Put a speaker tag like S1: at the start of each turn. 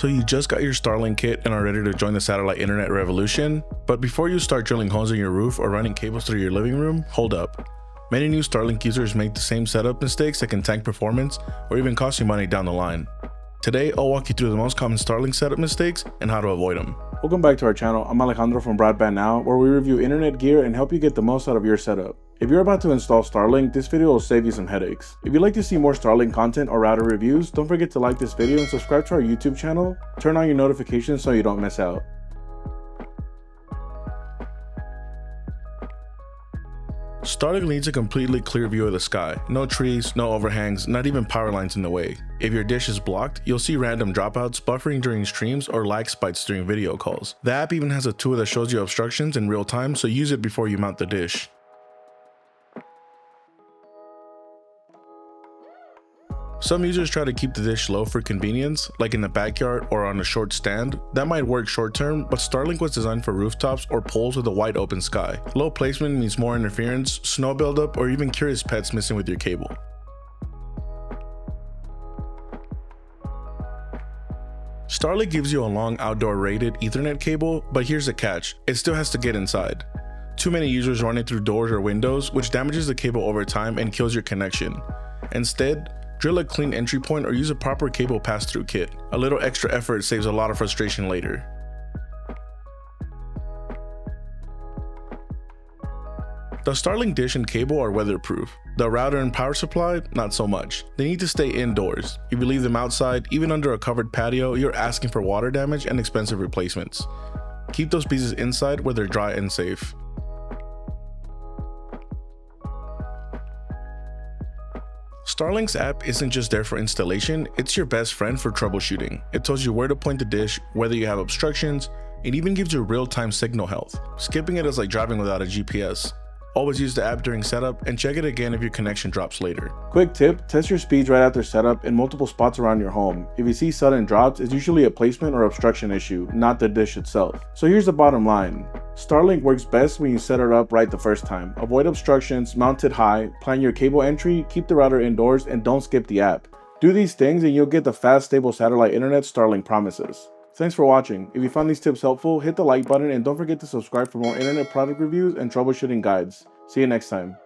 S1: So you just got your Starlink kit and are ready to join the satellite internet revolution? But before you start drilling holes in your roof or running cables through your living room, hold up. Many new Starlink users make the same setup mistakes that can tank performance or even cost you money down the line. Today, I'll walk you through the most common Starlink setup mistakes and how to avoid them.
S2: Welcome back to our channel. I'm Alejandro from Broadband Now, where we review internet gear and help you get the most out of your setup. If you're about to install Starlink, this video will save you some headaches. If you'd like to see more Starlink content or router reviews, don't forget to like this video and subscribe to our YouTube channel. Turn on your notifications so you don't miss out.
S1: Starlink needs a completely clear view of the sky. No trees, no overhangs, not even power lines in the way. If your dish is blocked, you'll see random dropouts, buffering during streams, or lag spikes during video calls. The app even has a tool that shows you obstructions in real time, so use it before you mount the dish. Some users try to keep the dish low for convenience, like in the backyard or on a short stand. That might work short term, but Starlink was designed for rooftops or poles with a wide open sky. Low placement means more interference, snow buildup, or even curious pets missing with your cable. Starlink gives you a long outdoor rated ethernet cable, but here's the catch, it still has to get inside. Too many users run it through doors or windows, which damages the cable over time and kills your connection. Instead, drill a clean entry point or use a proper cable pass-through kit. A little extra effort saves a lot of frustration later. The Starlink dish and cable are weatherproof. The router and power supply, not so much. They need to stay indoors. If you leave them outside, even under a covered patio, you're asking for water damage and expensive replacements. Keep those pieces inside where they're dry and safe. Starlink's app isn't just there for installation, it's your best friend for troubleshooting. It tells you where to point the dish, whether you have obstructions, it even gives you real-time signal health. Skipping it is like driving without a GPS. Always use the app during setup and check it again if your connection drops later.
S2: Quick tip, test your speeds right after setup in multiple spots around your home. If you see sudden drops, it's usually a placement or obstruction issue, not the dish itself. So here's the bottom line. Starlink works best when you set it up right the first time. Avoid obstructions, mount it high, plan your cable entry, keep the router indoors, and don't skip the app. Do these things and you'll get the fast, stable satellite internet Starlink promises. Thanks for watching. If you found these tips helpful, hit the like button and don't forget to subscribe for more internet product reviews and troubleshooting guides. See you next time.